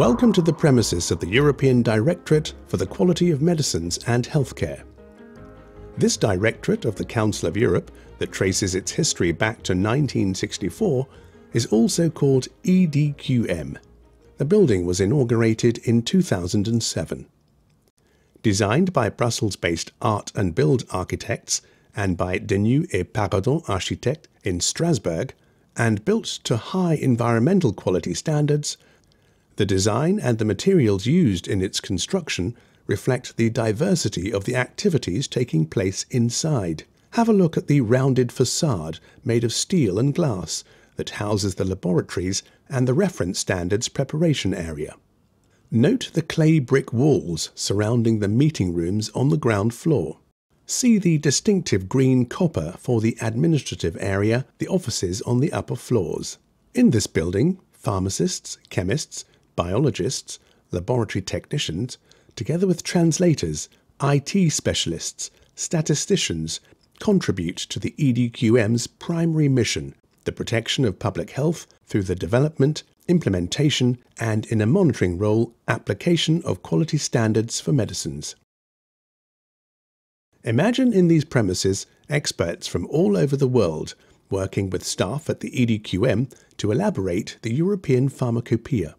Welcome to the premises of the European Directorate for the Quality of Medicines and Healthcare. This Directorate of the Council of Europe, that traces its history back to 1964, is also called EDQM. The building was inaugurated in 2007. Designed by Brussels-based Art and Build architects and by Denu et Paradon Architectes in Strasbourg, and built to high environmental quality standards, the design and the materials used in its construction reflect the diversity of the activities taking place inside. Have a look at the rounded facade made of steel and glass that houses the laboratories and the reference standards preparation area. Note the clay brick walls surrounding the meeting rooms on the ground floor. See the distinctive green copper for the administrative area, the offices on the upper floors. In this building, pharmacists, chemists, biologists, laboratory technicians, together with translators, IT specialists, statisticians, contribute to the EDQM's primary mission, the protection of public health through the development, implementation, and in a monitoring role, application of quality standards for medicines. Imagine in these premises experts from all over the world working with staff at the EDQM to elaborate the European Pharmacopoeia.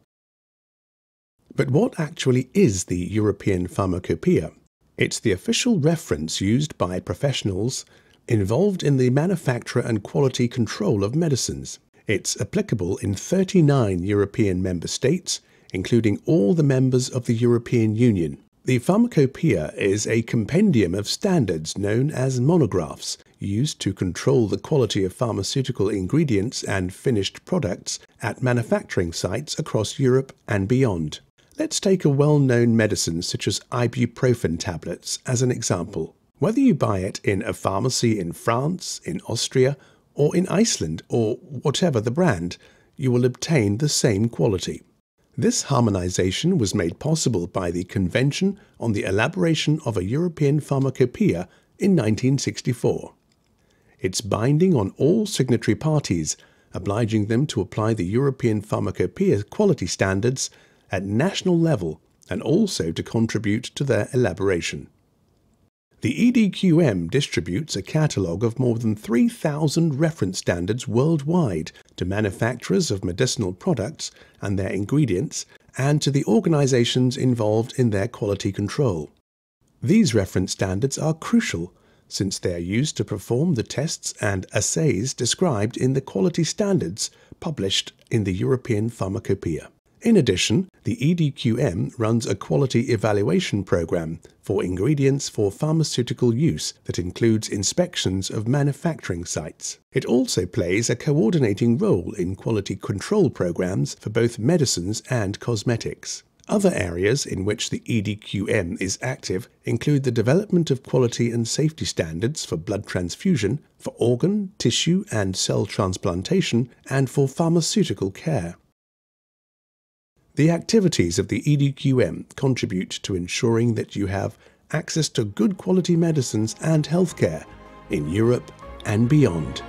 But what actually is the European Pharmacopoeia? It's the official reference used by professionals involved in the manufacture and quality control of medicines. It's applicable in 39 European member states, including all the members of the European Union. The Pharmacopoeia is a compendium of standards known as monographs, used to control the quality of pharmaceutical ingredients and finished products at manufacturing sites across Europe and beyond. Let's take a well-known medicine such as ibuprofen tablets as an example. Whether you buy it in a pharmacy in France, in Austria, or in Iceland, or whatever the brand, you will obtain the same quality. This harmonization was made possible by the Convention on the Elaboration of a European Pharmacopoeia in 1964. It's binding on all signatory parties, obliging them to apply the European Pharmacopoeia quality standards at national level and also to contribute to their elaboration. The EDQM distributes a catalogue of more than 3,000 reference standards worldwide to manufacturers of medicinal products and their ingredients and to the organizations involved in their quality control. These reference standards are crucial since they are used to perform the tests and assays described in the quality standards published in the European Pharmacopoeia. In addition, the EDQM runs a quality evaluation program for ingredients for pharmaceutical use that includes inspections of manufacturing sites. It also plays a coordinating role in quality control programs for both medicines and cosmetics. Other areas in which the EDQM is active include the development of quality and safety standards for blood transfusion, for organ, tissue and cell transplantation, and for pharmaceutical care. The activities of the EDQM contribute to ensuring that you have access to good quality medicines and healthcare in Europe and beyond.